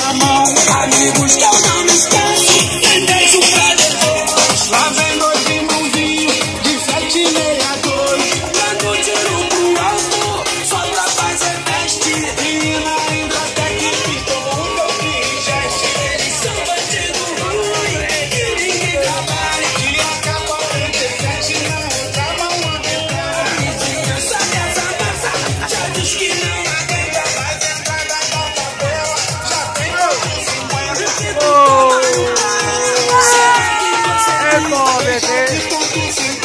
na mão, amigos que Bebê.